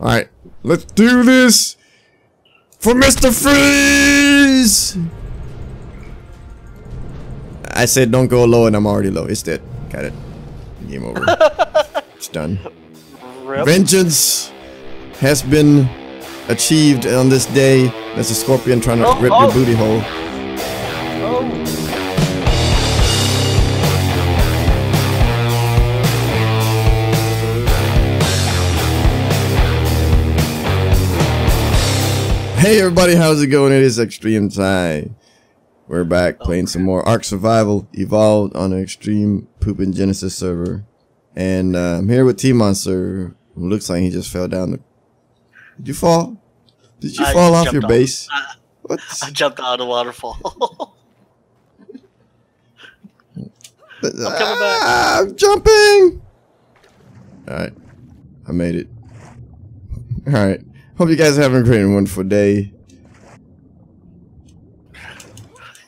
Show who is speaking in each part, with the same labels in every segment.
Speaker 1: Alright, let's do this for Mr. Freeze! I said don't go low and I'm already low. It's dead. Got it. Game over. it's done.
Speaker 2: Rip.
Speaker 1: Vengeance has been achieved on this day. There's a scorpion trying to
Speaker 2: Oh,
Speaker 1: rip
Speaker 2: oh.
Speaker 1: your booty hole.
Speaker 2: Oh.
Speaker 1: Hey everybody, how's it going? It is Xtreme Thai. We're back playing some more Ark Survival Evolved on an Extreme Poop and Genesis server. And uh, I'm here with T-Monsta, who looks like he just fell down the... Did you fall? Did you
Speaker 2: I
Speaker 1: fall off your base?
Speaker 2: I,
Speaker 1: What?
Speaker 2: I jumped out of the waterfall.
Speaker 1: I'm
Speaker 2: coming back.
Speaker 1: Ah, I'm jumping! Alright. I made it. Alright. Hope you guys are having a great and wonderful day.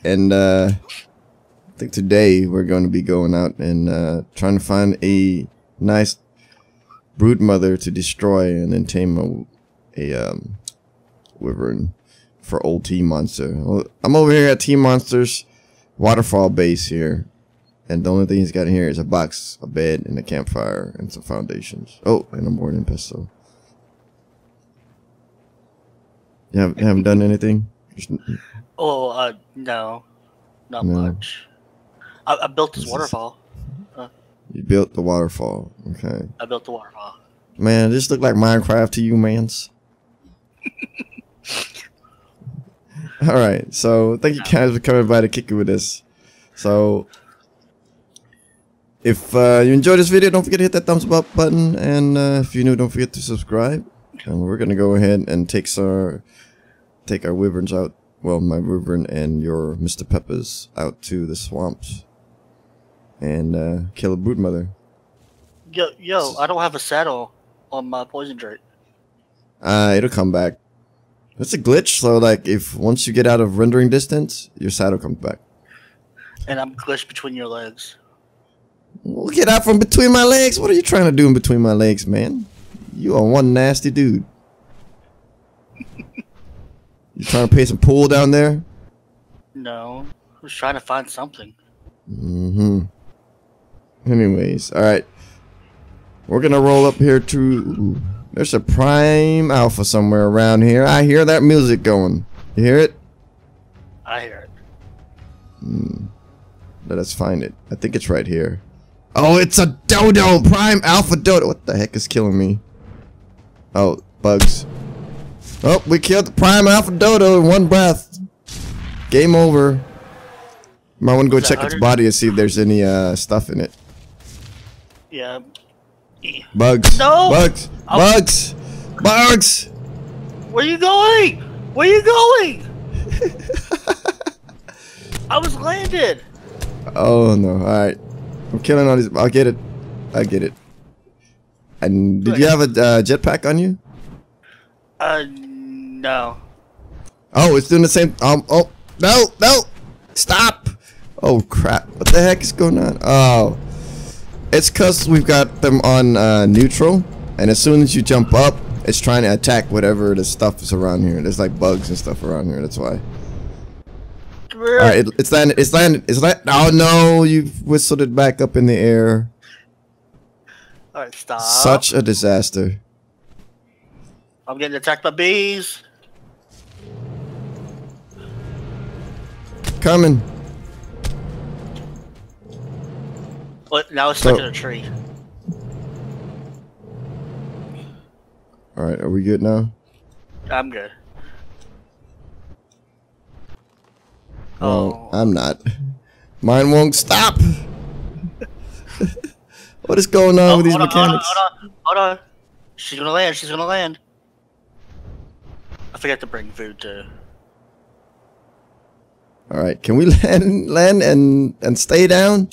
Speaker 1: And uh I think today we're going to be going out and uh trying to find a nice brood mother to destroy and then tame a, a um wyvern for old T Monsta. I'm over here at T Monsta's waterfall base here. And the only thing he's got here is a box, a bed, and a campfire, and some foundations. Oh, and a mortar and pestle. You haven't, you haven't done anything?
Speaker 2: Oh, uh, no. Not
Speaker 1: No.
Speaker 2: much. I, I built this
Speaker 1: This is-
Speaker 2: waterfall.
Speaker 1: You built the waterfall. Okay.
Speaker 2: I built the waterfall.
Speaker 1: Man, this look like Minecraft to you, mans. Alright, so thank you guys for coming by to kick it with us. So, if uh, you enjoyed this video, don't forget to hit that thumbs up button. And uh, if you're new, don't forget to subscribe. And we're going to go ahead and take our, take our wyverns out. Well, my wyvern and your Mr. Peppers out to the swamps. And uh, kill a brood mother.
Speaker 2: Yo, yo, I don't have a saddle on my poison drake.
Speaker 1: Uh, it'll come back. It's a glitch, so like if once you get out of rendering distance, your saddle comes back.
Speaker 2: And I'm glitched between your legs.
Speaker 1: Well, get out from between my legs. What are you trying to do in between my legs, man? You are one nasty dude. You trying to pay some pool down there?
Speaker 2: No. I was trying to find something.
Speaker 1: Mm-hmm. Anyways, alright. We're gonna roll up here to... ooh, there's a prime alpha somewhere around here. I hear that music going. You hear it?
Speaker 2: I hear it.
Speaker 1: Let us find it. I think it's right here. Oh, it's a dodo! Prime Alpha Dodo! What the heck is killing me? Oh, bugs. Oh, we killed the Prime Alpha Dodo in one breath. Game over. Might want to go check its body and see if there's any uh, stuff in it.
Speaker 2: Yeah.
Speaker 1: Bugs.
Speaker 2: No!
Speaker 1: Bugs.
Speaker 2: Oh.
Speaker 1: Bugs. Bugs.
Speaker 2: Where you going? Where you going? I was landed.
Speaker 1: Oh no! All right, I'm killing all these. I'll get it. I get it. And did you have a uh, jetpack on you?
Speaker 2: Uh, no.
Speaker 1: Oh, it's doing the same. Um. Oh no! No! Stop! Oh crap! What the heck is going on? Oh, it's cause we've got them on uh, neutral, and as soon as you jump up, it's trying to attack whatever the stuff is around here. There's like bugs and stuff around here. That's why. All right, it, it's landed. It's landed. It's landed. Oh no! You whistled it back up in the air.
Speaker 2: Alright, stop.
Speaker 1: Such a disaster.
Speaker 2: I'm getting attacked by bees.
Speaker 1: Coming.
Speaker 2: What? Now it's stuck
Speaker 1: So-
Speaker 2: in a tree.
Speaker 1: All right, are we good now?
Speaker 2: I'm good.
Speaker 1: Oh. I'm not. Mine won't stop. what is going on
Speaker 2: Oh,
Speaker 1: with these
Speaker 2: on, hold on,
Speaker 1: mechanics?
Speaker 2: hold on, hold on. She's gonna land. She's gonna land. I forgot to bring food too.
Speaker 1: All right, can we land, land and, and stay down?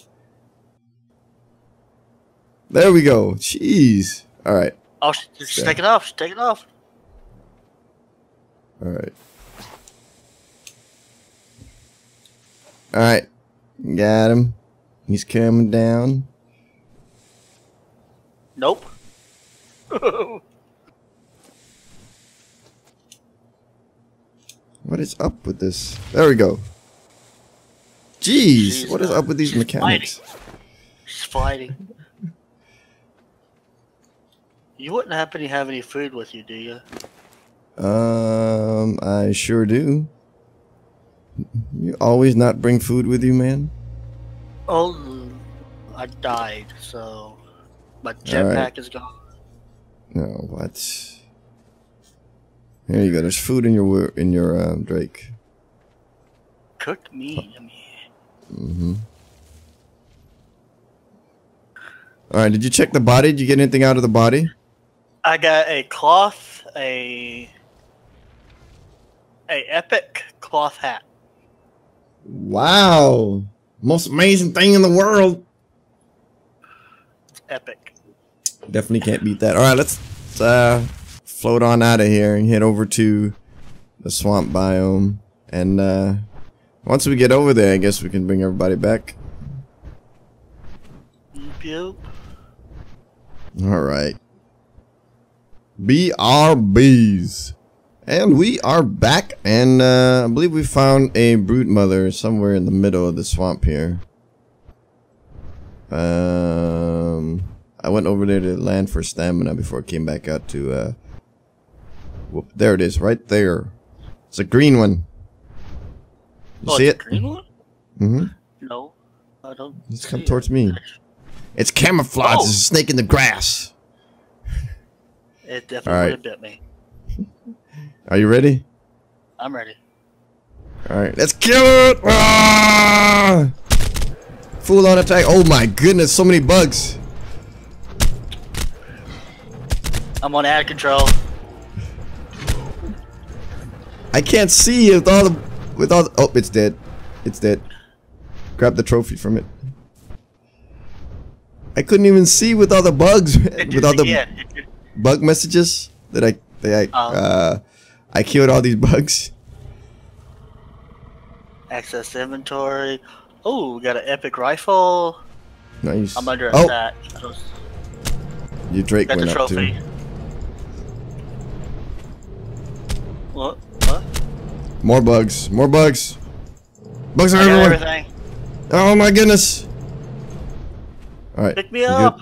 Speaker 1: There we go. Jeez. All right.
Speaker 2: Oh, she's
Speaker 1: yeah.
Speaker 2: taking off. She's taking off.
Speaker 1: All right. All right. Got him. He's coming down.
Speaker 2: Nope.
Speaker 1: what is up with this? There we go. Jeez,
Speaker 2: She's,
Speaker 1: what is up with these mechanics?
Speaker 2: She's fighting. You wouldn't happen to have any food with you, do you?
Speaker 1: Um, I sure do. You always not bring food with you, man?
Speaker 2: Oh, I died, so my jetpack is gone.
Speaker 1: No, what? Here you go. There's food in your in your um, Drake.
Speaker 2: Cooked meat. I mean,
Speaker 1: Mm-hmm. All right. Did you check the body? Did you get anything out of the body?
Speaker 2: I got a cloth, a a epic cloth hat.
Speaker 1: Wow! Most amazing thing in the world.
Speaker 2: It's epic.
Speaker 1: Definitely can't beat that. All right, let's, let's uh, float on out of here and head over to the swamp biome. And uh, once we get over there, I guess we can bring everybody back.
Speaker 2: Yep, yep.
Speaker 1: All right. BRBs. And we are back, and uh, I believe we found a brood mother somewhere in the middle of the swamp here. Um, I went over there to land for stamina before I came back out to. Uh, whoop, there it is, right there. It's a green one. You
Speaker 2: oh,
Speaker 1: see it?
Speaker 2: green one?
Speaker 1: Mm-hmm.
Speaker 2: No, I don't.
Speaker 1: It's
Speaker 2: see
Speaker 1: come
Speaker 2: it.
Speaker 1: towards me. It's camouflage.
Speaker 2: Oh.
Speaker 1: It's a snake in the grass.
Speaker 2: It definitely have bit me.
Speaker 1: Are you ready?
Speaker 2: I'm ready.
Speaker 1: All right, let's kill it! Ah! Full on attack. Oh my goodness, so many bugs.
Speaker 2: I'm on ad control.
Speaker 1: I can't see with all the with all. The, oh, it's dead. It's dead. Grab the trophy from it. I couldn't even see with all the bugs,
Speaker 2: It
Speaker 1: with all the
Speaker 2: again. It did-
Speaker 1: bug messages that I that I
Speaker 2: Oh.
Speaker 1: uh I killed all these bugs.
Speaker 2: Access inventory. Oh, we got an epic rifle.
Speaker 1: Nice.
Speaker 2: I'm under
Speaker 1: oh,
Speaker 2: attack.
Speaker 1: Your Drake
Speaker 2: Got the
Speaker 1: went up
Speaker 2: trophy.
Speaker 1: too.
Speaker 2: What?
Speaker 1: More bugs. More bugs. Bugs are
Speaker 2: I
Speaker 1: everywhere.
Speaker 2: everything.
Speaker 1: Oh my goodness. All right.
Speaker 2: Pick me
Speaker 1: you good?
Speaker 2: up.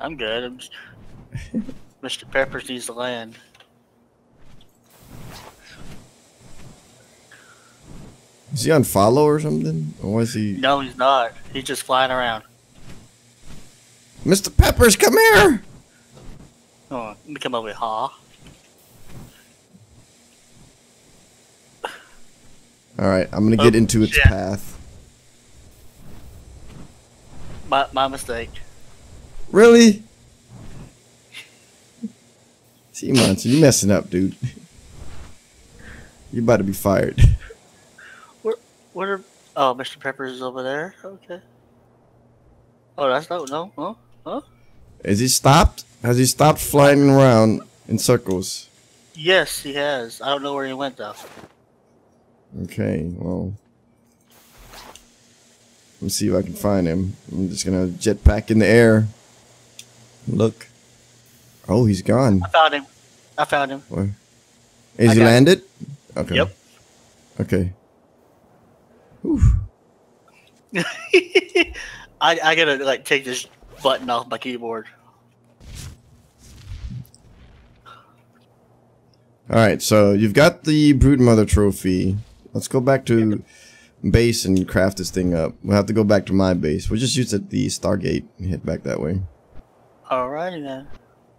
Speaker 2: I'm good. I'm just... Mr. Peppers needs to land.
Speaker 1: Is he on follow or something? Or was he?
Speaker 2: No, he's not. He's just flying around.
Speaker 1: Mr. Peppers, come here!
Speaker 2: Oh, let me come over here, huh?
Speaker 1: Alright, I'm gonna
Speaker 2: Oh,
Speaker 1: get into its
Speaker 2: shit.
Speaker 1: path.
Speaker 2: My, my mistake.
Speaker 1: Really? See, Monsta, you messing up, dude. You about to be fired.
Speaker 2: What are... Oh, Mr. Peppers is over there? Okay. Oh, that's not... No? Huh? Huh?
Speaker 1: Is he stopped? Has he stopped flying around in circles?
Speaker 2: Yes, he has. I don't know where he went, though.
Speaker 1: Okay, well. Let me see if I can find him. I'm just gonna jetpack in the air. Look. Oh, he's gone.
Speaker 2: I found him. I found him.
Speaker 1: Where? Is
Speaker 2: I
Speaker 1: he landed? Okay.
Speaker 2: Yep.
Speaker 1: Okay. Whew.
Speaker 2: I, I gotta, like, take this button off my keyboard.
Speaker 1: All right, so you've got the Brood Mother trophy. Let's go back to base and craft this thing up. We'll have to go back to my base. We'll just use it the Stargate and head back that way.
Speaker 2: Alrighty, then.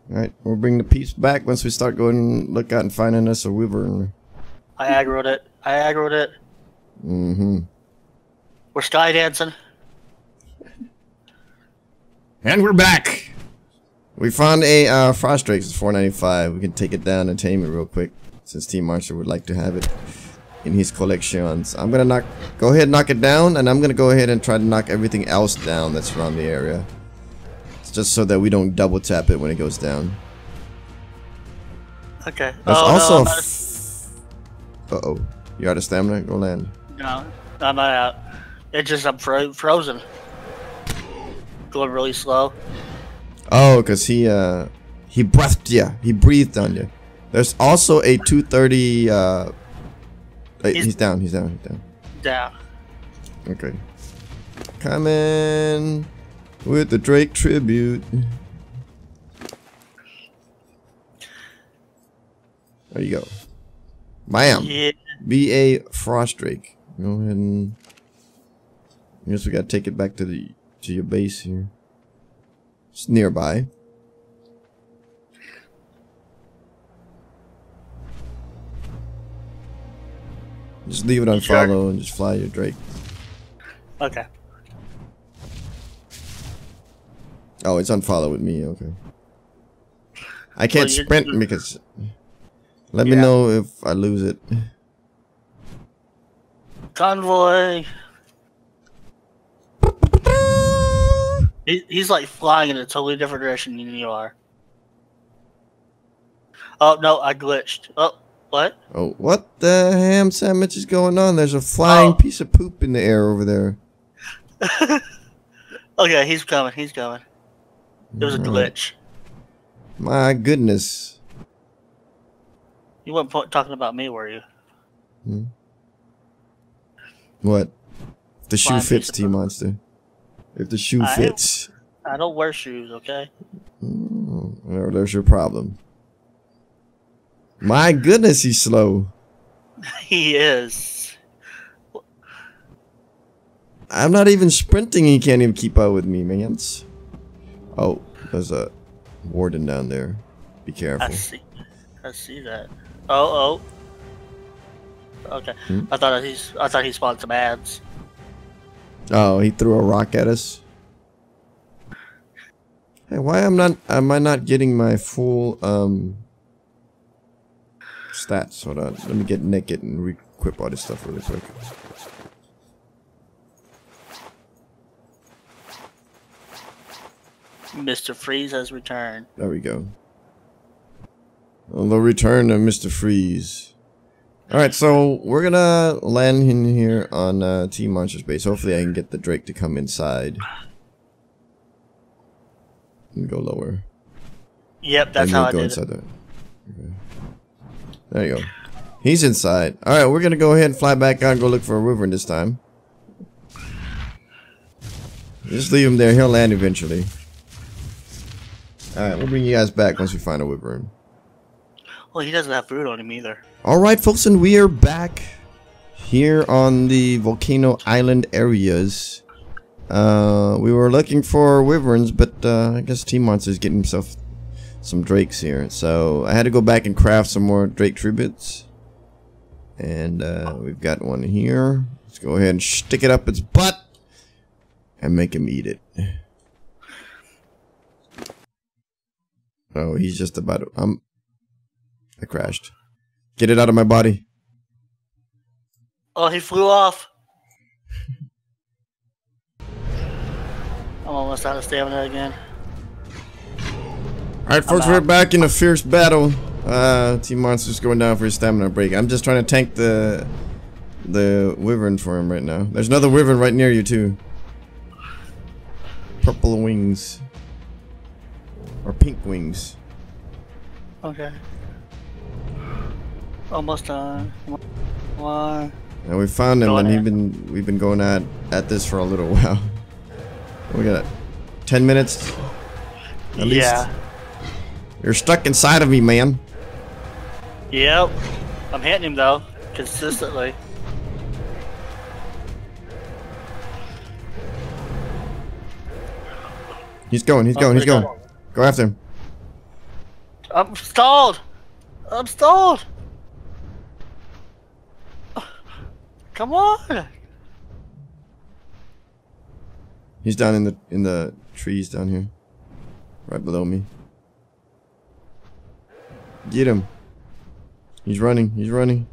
Speaker 1: All right, we'll bring the peeps back once we start going look out and finding us a wyvern.
Speaker 2: I aggroed it. I aggroed it.
Speaker 1: Mm-hmm.
Speaker 2: We're sky dancing.
Speaker 1: And we're back. We found a uh, Frost Drake. It's 495. We can take it down and tame it real quick, since Team Marshall would like to have it in his collections. I'm gonna knock, go ahead and knock it down, and I'm gonna go ahead and try to knock everything else down that's around the area. It's just so that we don't double tap it when it goes down.
Speaker 2: Okay.
Speaker 1: There's
Speaker 2: oh,
Speaker 1: also.
Speaker 2: no,
Speaker 1: a
Speaker 2: I'm not,
Speaker 1: f- uh oh, you out of stamina? Go land.
Speaker 2: no, I'm not out. It's just I'm fro- frozen. Going really slow.
Speaker 1: Oh, cause he uh He breathed you. He breathed on you. There's also a 230. Uh,
Speaker 2: He's-
Speaker 1: he's down. He's down. He's down.
Speaker 2: Down.
Speaker 1: Okay. Coming with the Drake tribute. There you go. Bam.
Speaker 2: Yeah.
Speaker 1: Be a Frost Drake. Go ahead and. I guess we gotta take it back to the to your base here. It's nearby. Just leave it on
Speaker 2: Sure.
Speaker 1: follow and just fly your Drake.
Speaker 2: Okay.
Speaker 1: Oh, it's on follow with me. Okay. I can't
Speaker 2: Well,
Speaker 1: sprint because. Let me know if I lose it.
Speaker 2: Convoy. He, he's like flying in a totally different direction than you are. Oh no, I glitched. Oh, what?
Speaker 1: Oh, what the ham sandwich is going on? There's a flying
Speaker 2: Oh.
Speaker 1: piece of poop in the air over there.
Speaker 2: Okay, he's coming. He's coming. It was a
Speaker 1: Alright.
Speaker 2: glitch.
Speaker 1: My goodness.
Speaker 2: You weren't talking about me, were you?
Speaker 1: Hmm. What? The shoe fits, T. Monsta. If the shoe
Speaker 2: I-
Speaker 1: fits.
Speaker 2: I don't wear shoes, okay?
Speaker 1: Well, there's your problem. My goodness, he's slow.
Speaker 2: he is.
Speaker 1: I'm not even sprinting. He can't even keep up with me, man. Oh, there's a warden down there. Be careful.
Speaker 2: I see. I see that. Oh, oh. Okay.
Speaker 1: Hmm?
Speaker 2: I thought he's. I thought he spawned some ads.
Speaker 1: Oh, he threw a rock at us. Hey, why am not am I not getting my full um stats? Hold on, let me get naked and re-equip all this stuff really quick.
Speaker 2: Mr. Freeze has returned.
Speaker 1: There we go. The return of Mr. Freeze. Alright, so we're gonna land in here on uh, T Monsta's base. Hopefully I can get the Drake to come inside. And go lower.
Speaker 2: Yep, that's how I
Speaker 1: go
Speaker 2: did
Speaker 1: inside the okay. There you go. He's inside. Alright, we're gonna go ahead and fly back out and go look for a wyvern this time. Just leave him there, he'll land eventually. Alright, we'll bring you guys back once we find a wyvern.
Speaker 2: Well, he doesn't have food on him either.
Speaker 1: Alright, folks, and we are back here on the Volcano Island areas. Uh, we were looking for wyverns, but uh, I guess Team Monster's getting himself some drakes here. So I had to go back and craft some more drake tributes. And uh, we've got one here. Let's go ahead and stick it up its butt and make him eat it. Oh, he's just about to. Um, I crashed. Get it out of my body.
Speaker 2: Oh, he flew off. I'm almost out of stamina again.
Speaker 1: Alright, folks, we're back in a fierce battle. Uh, Team Monster's going down for his stamina break. I'm just trying to tank the the wyvern for him right now. There's another wyvern right near you, too. Purple wings. Or pink wings.
Speaker 2: Okay. Almost done. Why?
Speaker 1: And we found him, and he's been we've been going at at this for a little while. We got ten minutes. At least.
Speaker 2: yeah.
Speaker 1: You're stuck inside of me, man.
Speaker 2: Yep. I'm hitting him though, consistently.
Speaker 1: He's going. He's
Speaker 2: Oh,
Speaker 1: going. He's going. Go after him.
Speaker 2: I'm stalled. I'm stalled. Come on.
Speaker 1: He's down in the in the trees down here, right below me. Get him. He's running. He's running.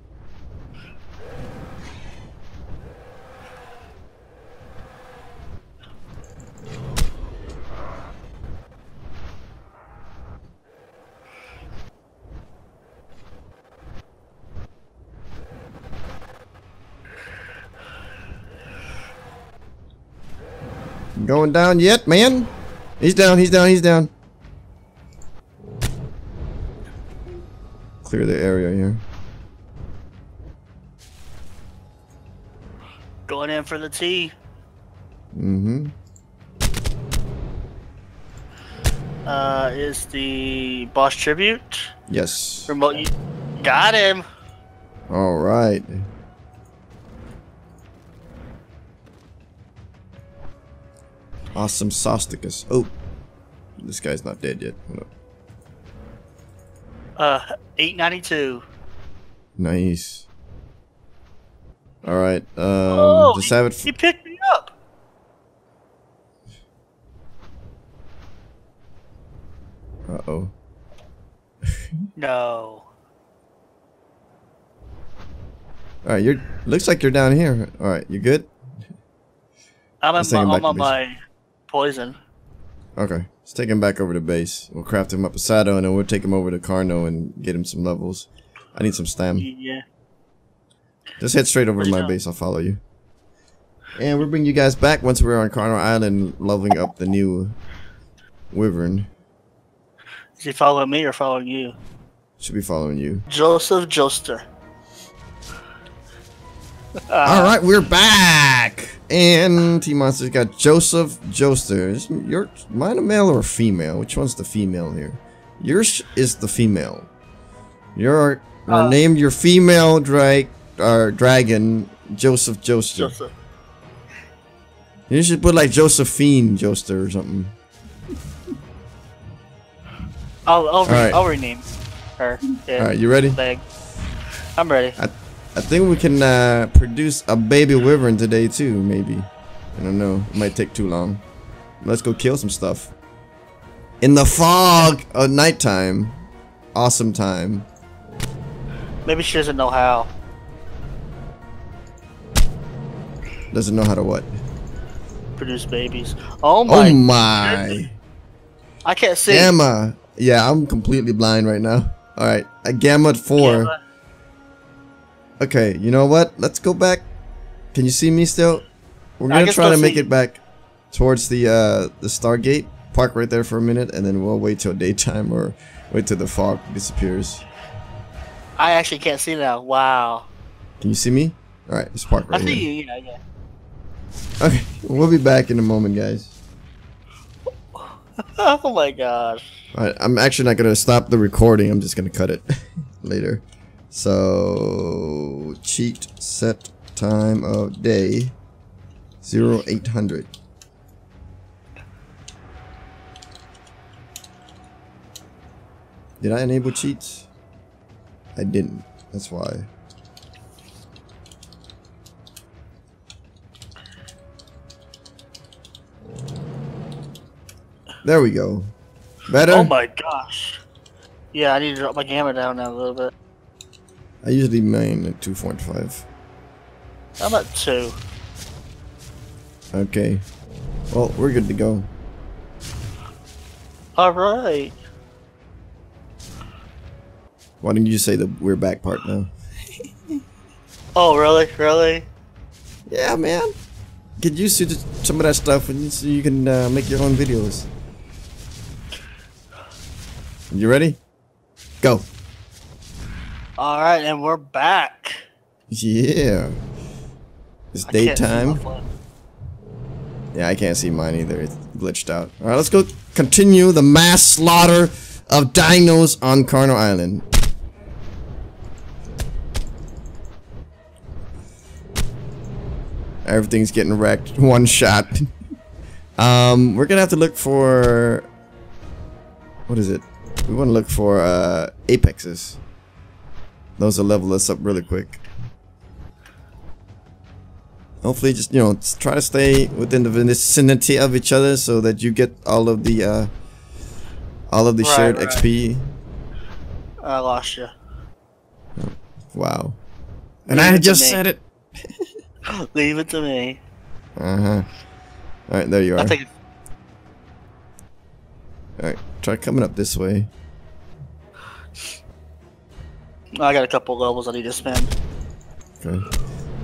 Speaker 1: Going down yet, man? He's down, he's down, he's down. clear the area here.
Speaker 2: Going in for the T.
Speaker 1: Mm-hmm.
Speaker 2: Uh, is the boss tribute
Speaker 1: Yes.
Speaker 2: remote? You got him.
Speaker 1: All right. Awesome Sosticus. Oh, this guy's not dead yet. Up.
Speaker 2: Uh, eight ninety two.
Speaker 1: Nice. All right. Um,
Speaker 2: oh,
Speaker 1: just
Speaker 2: he,
Speaker 1: have it.
Speaker 2: he picked me up.
Speaker 1: Uh oh.
Speaker 2: No.
Speaker 1: All right. You're. Looks like you're down here. All right. You good?
Speaker 2: I'm, my, I'm on my poison.
Speaker 1: Okay. Let's take him back over to base. We'll craft him up a saddle, and then we'll take him over to Carno and get him some levels. I need some stam.
Speaker 2: Yeah.
Speaker 1: Just head straight over
Speaker 2: Where's
Speaker 1: to my
Speaker 2: going?
Speaker 1: base. I'll follow you. And we'll bring you guys back once we're on Carno Island, leveling up the new Wyvern.
Speaker 2: Is he following me or following you?
Speaker 1: Should be following you.
Speaker 2: Joseph Joestar.
Speaker 1: All right, we're back. And T Monster's got Joseph Joestar. Is your mine a male or a female? Which one's the female here? Yours is the female. You're
Speaker 2: Uh,
Speaker 1: named your female drag uh, dragon Joseph Joestar.
Speaker 2: Joseph.
Speaker 1: You should put like Josephine Joestar or something.
Speaker 2: I'll I'll, re-
Speaker 1: Alright.
Speaker 2: I'll rename her.
Speaker 1: All right, you ready?
Speaker 2: Leg. I'm ready.
Speaker 1: I think we can uh, produce a baby wyvern today too, maybe. I don't know. It might take too long. Let's go kill some stuff. In the fog of nighttime. Awesome time.
Speaker 2: Maybe she doesn't know how.
Speaker 1: Doesn't know how to what?
Speaker 2: Produce babies. Oh my!
Speaker 1: oh my.
Speaker 2: I can't see.
Speaker 1: Gamma. Yeah, I'm completely blind right now. Alright, a gamma 4.
Speaker 2: Gamma.
Speaker 1: Okay, you know what? Let's go back. Can you see me still? We're gonna try to make it back towards the uh the Stargate. Park right there for a minute, and then we'll wait till daytime or wait till the fog disappears.
Speaker 2: I actually can't see now. Wow.
Speaker 1: Can you see me? All right, let's park right there.
Speaker 2: I see
Speaker 1: here.
Speaker 2: you. Yeah, yeah.
Speaker 1: Okay, we'll be back in a moment, guys.
Speaker 2: oh my gosh.
Speaker 1: All right, I'm actually not gonna stop the recording. I'm just gonna cut it later. So cheat set time of day zero eight hundred. Did I enable cheats? I didn't. That's why. There we go. Better?
Speaker 2: Oh my gosh. Yeah, I need to drop my gamma down now a little bit.
Speaker 1: I usually main at 2.5.
Speaker 2: I'm at two.
Speaker 1: Okay. Well, we're good to go.
Speaker 2: All right.
Speaker 1: Why didn't you say the we're back part now?
Speaker 2: Oh really? Really?
Speaker 1: Yeah, man. Get used to some of that stuff and so you can uh, make your own videos. You ready? Go.
Speaker 2: All right, and we're back.
Speaker 1: Yeah. It's
Speaker 2: I can't see my
Speaker 1: daytime. Yeah, I can't see mine either. It's glitched out. All right, let's go continue the mass slaughter of dinos on Carno Island. Everything's getting wrecked. One shot. um, we're gonna have to look for. What is it? We want to look for uh, apexes. Those will level us up really quick. Hopefully, just you know, try to stay within the vicinity of each other so that you get all of the uh, all of the
Speaker 2: Right,
Speaker 1: shared
Speaker 2: right.
Speaker 1: XP.
Speaker 2: I lost you.
Speaker 1: Wow. And
Speaker 2: Leave
Speaker 1: I just said it.
Speaker 2: Leave it to me.
Speaker 1: Uh huh. All right, there you are.
Speaker 2: I think
Speaker 1: All right, try coming up this way.
Speaker 2: I got a couple levels I need to spend.
Speaker 1: Okay.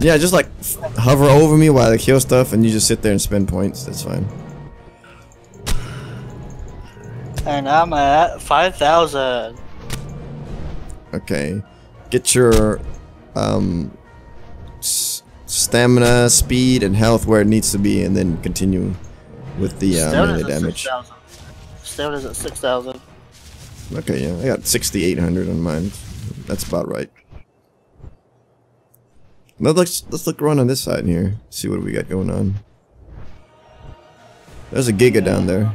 Speaker 1: Yeah, just like hover over me while I kill stuff, and you just sit there and spend points. That's fine.
Speaker 2: And I'm at 5,000.
Speaker 1: Okay. Get your um, s- stamina, speed, and health where it needs to be, and then continue with the uh, melee damage.
Speaker 2: 6,000. Stamina's at 6,000.
Speaker 1: Okay, yeah, I got 6,800 on mine. That's about right. Now let's let's look around on this side here. See what we got going on. There's a Giga down there.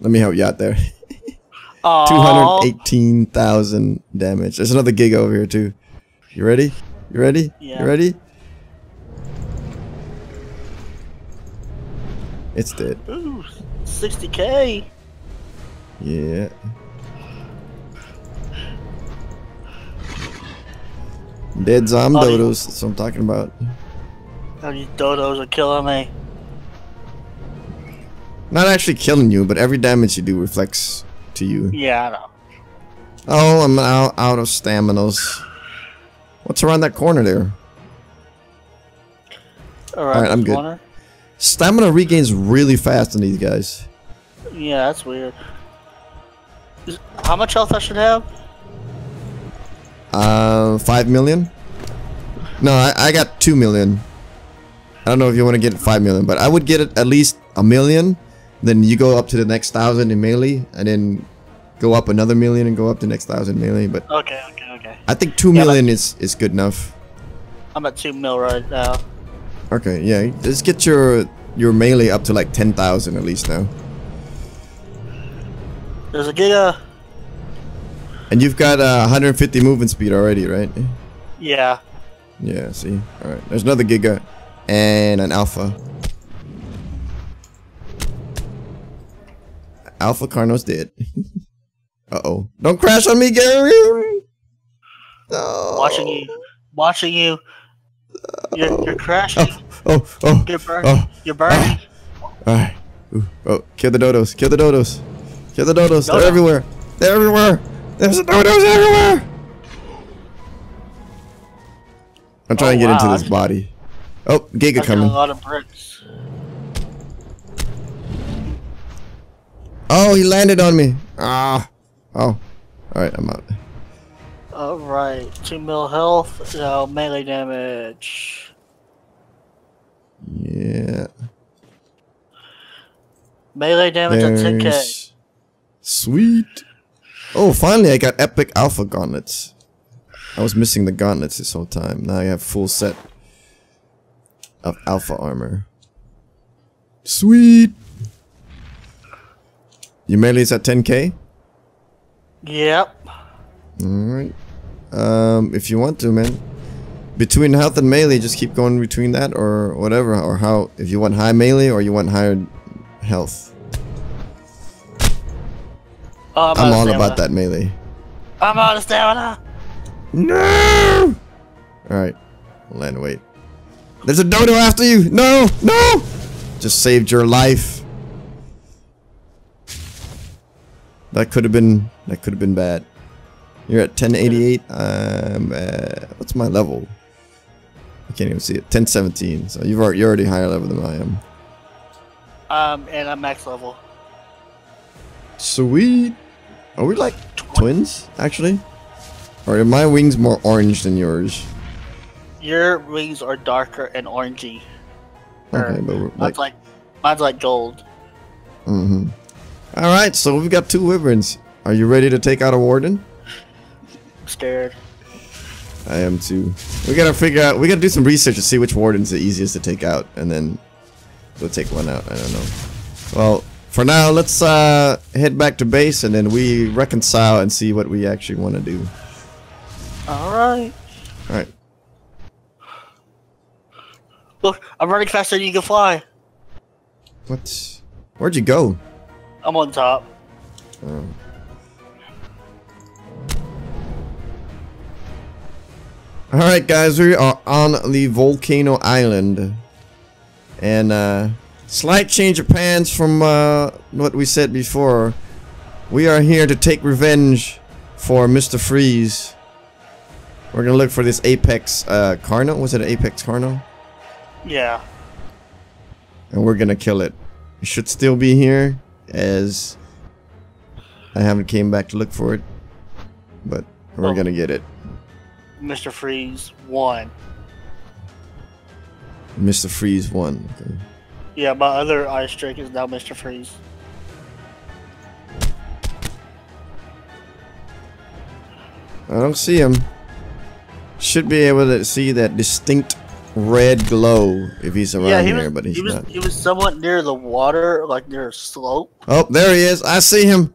Speaker 1: Let me help you out there. 218,000 damage. There's another Giga over here too. You ready? You ready?
Speaker 2: Yeah.
Speaker 1: You ready? It's dead.
Speaker 2: Ooh, 60k.
Speaker 1: Yeah. Dead zombie
Speaker 2: Oh,
Speaker 1: dodos. That's what I'm talking about.
Speaker 2: Oh, these dodos are killing me.
Speaker 1: Not actually killing you, but every damage you do reflects to you.
Speaker 2: Yeah, I know.
Speaker 1: Oh, I'm out, out of staminas. What's around that corner there?
Speaker 2: Alright,
Speaker 1: Alright, I'm good. Stamina regains really fast in these guys.
Speaker 2: Yeah, that's weird. How much health I should have?
Speaker 1: Uh, five million? No, I, I got two million. I don't know if you want to get five million, but I would get it at least a million. Then you go up to the next thousand in melee, and then go up another million and go up to the next thousand melee. But
Speaker 2: Okay, okay, okay.
Speaker 1: I think two
Speaker 2: Yeah,
Speaker 1: million is is good enough.
Speaker 2: I'm at 2 mil right now.
Speaker 1: Okay, yeah, just get your your melee up to like ten thousand at least now.
Speaker 2: There's a giga.
Speaker 1: And you've got uh, 150 movement speed already, right?
Speaker 2: Yeah.
Speaker 1: Yeah, see? Alright, there's another Giga and an Alpha. Alpha Carno's dead. Uh-oh. Don't crash on me, Gary! No.
Speaker 2: Watching you. Watching you. You're, you're crashing.
Speaker 1: Oh, oh,
Speaker 2: You're burning.
Speaker 1: oh.
Speaker 2: You're burning.
Speaker 1: Alright. Ooh, Oh, kill the dodos. Kill the dodos. Kill the dodos.
Speaker 2: Dodo.
Speaker 1: They're everywhere. They're everywhere. There's dodos everywhere. I'm trying
Speaker 2: Oh,
Speaker 1: to get into this body. Oh, Giga
Speaker 2: I got a lot of bricks.
Speaker 1: Oh, he landed on me. Ah. Oh. Alright, I'm out.
Speaker 2: Alright. 2 mil health. Now melee damage.
Speaker 1: Yeah.
Speaker 2: Melee damage at 10k.
Speaker 1: Sweet. Oh, finally I got epic alpha gauntlets. I was missing the gauntlets this whole time. Now I have full set of alpha armor. Sweet. Your melee is at 10k?
Speaker 2: Yep.
Speaker 1: Alright. Um, if you want to, man. Between health and melee, just keep going between that or whatever. Or how, if you want high melee or you want higher health.
Speaker 2: Oh,
Speaker 1: I'm
Speaker 2: of
Speaker 1: all about that melee.
Speaker 2: I'm out of stamina.
Speaker 1: No! Alright. Land, wait. There's a dodo after you! No! No! Just saved your life. That could have been that could have been bad. You're at 1088. I'm at, what's my level? I can't even see it. 1017. So you've already, you're already higher level than I am.
Speaker 2: Um, and I'm max level.
Speaker 1: Sweet. Are we like twins actually? Or are my wings more orange than yours?
Speaker 2: Your wings are darker and orangey.
Speaker 1: Okay, but we're like
Speaker 2: Mine's like, mine's like gold.
Speaker 1: Mm-hmm. All right, so we've got two wyverns. Are you ready to take out a warden?
Speaker 2: Scared.
Speaker 1: I am too. We gotta figure out. We gotta do some research to see which warden's the easiest to take out, and then we'll take one out. I don't know. Well, for now, let's uh, head back to base, and then we reconcile and see what we actually want to do.
Speaker 2: All right.
Speaker 1: All right.
Speaker 2: Look, I'm running faster than you can fly.
Speaker 1: What? Where'd you go?
Speaker 2: I'm on top.
Speaker 1: Oh. Alright guys, we are on the Volcano Island. And uh slight change of plans from uh what we said before. We are here to take revenge for Mr. Freeze. We're gonna look for this Apex uh Carno. Was it Apex Carno?
Speaker 2: Yeah.
Speaker 1: and we're gonna kill it. It should still be here, as I haven't came back to look for it, but we're
Speaker 2: Oh.
Speaker 1: gonna get it.
Speaker 2: Mr. Freeze won.
Speaker 1: Mr. Freeze won. Okay.
Speaker 2: Yeah, my other ice drake is now Mr. Freeze.
Speaker 1: I don't see him. Should be able to see that distinct red glow if he's around
Speaker 2: yeah, he
Speaker 1: here,
Speaker 2: was,
Speaker 1: but he's
Speaker 2: he was
Speaker 1: not.
Speaker 2: he was somewhat near the water, like near a slope.
Speaker 1: Oh, there he is. I see him.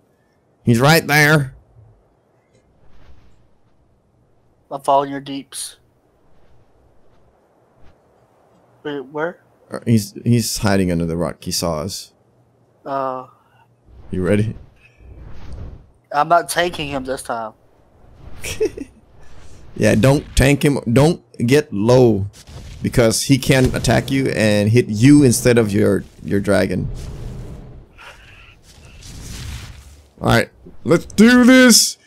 Speaker 1: He's right there.
Speaker 2: I'm following your deeps. Wait, where?
Speaker 1: Uh, He's he's hiding under the rock. He saw us.
Speaker 2: Uh,
Speaker 1: You ready?
Speaker 2: I'm not taking him this time.
Speaker 1: Yeah, don't tank him. Don't get low because he can attack you and hit you instead of your your dragon. All right, let's do this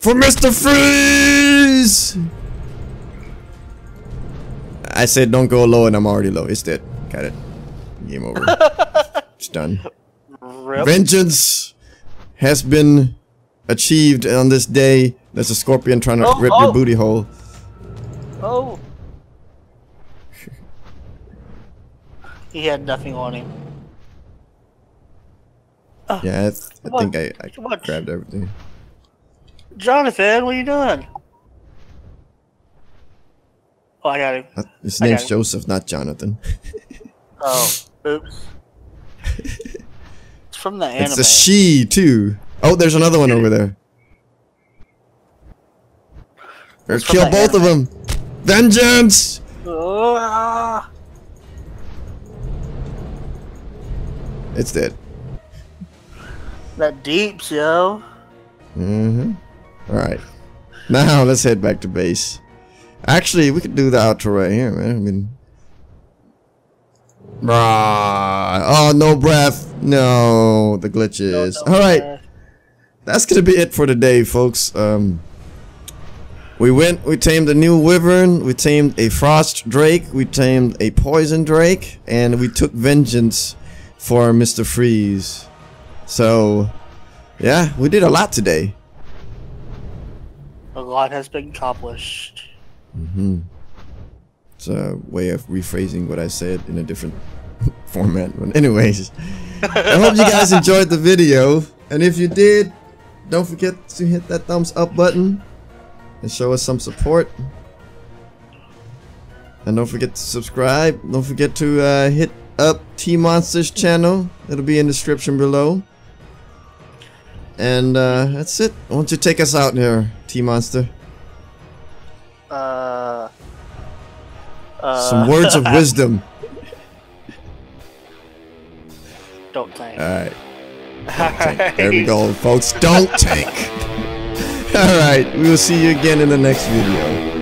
Speaker 1: for Mr. Freeze. I said don't go low, and I'm already low. It's dead. Got it. Game over. it's done.
Speaker 2: Rip.
Speaker 1: Vengeance has been achieved on this day. There's a scorpion trying to
Speaker 2: Oh,
Speaker 1: rip
Speaker 2: oh.
Speaker 1: your booty hole.
Speaker 2: Oh. he had nothing on him.
Speaker 1: Yeah, I, th- I think I, I grabbed everything.
Speaker 2: Jonathan, what are you doing? Oh, I got him.
Speaker 1: His
Speaker 2: I
Speaker 1: name's. Joseph, not Jonathan.
Speaker 2: Oh, oops. it's from the anime.
Speaker 1: It's a she too. Oh, there's another one over there. Or
Speaker 2: from
Speaker 1: kill both of them. Vengeance! It's dead.
Speaker 2: that deeps, yo.
Speaker 1: Mm-hmm. All right. Now let's head back to base. Actually, we could do the outro right here, man. I mean, Brah. Oh, no breath. No, the glitches.
Speaker 2: No, no,
Speaker 1: All right.
Speaker 2: uh,
Speaker 1: that's gonna be it for today, folks. Um, we went, we tamed a new wyvern, we tamed a frost drake, we tamed a poison drake, and we took vengeance for Mr. Freeze. So, yeah, we did a lot today.
Speaker 2: A lot has been accomplished.
Speaker 1: It's a way of rephrasing what I said in a different format. But anyways, I hope you guys enjoyed the video, and if you did, don't forget to hit that thumbs up button and show us some support. And don't forget to subscribe. Don't forget to uh, hit up T Monstas channel. It'll be in the description below. And uh, that's it. Why don't you take us out here, T Monsta?
Speaker 2: Uh. Uh,
Speaker 1: Some words of wisdom.
Speaker 2: Don't think.
Speaker 1: Alright. There we go, folks. Don't tank. Alright, we will see you again in the next video.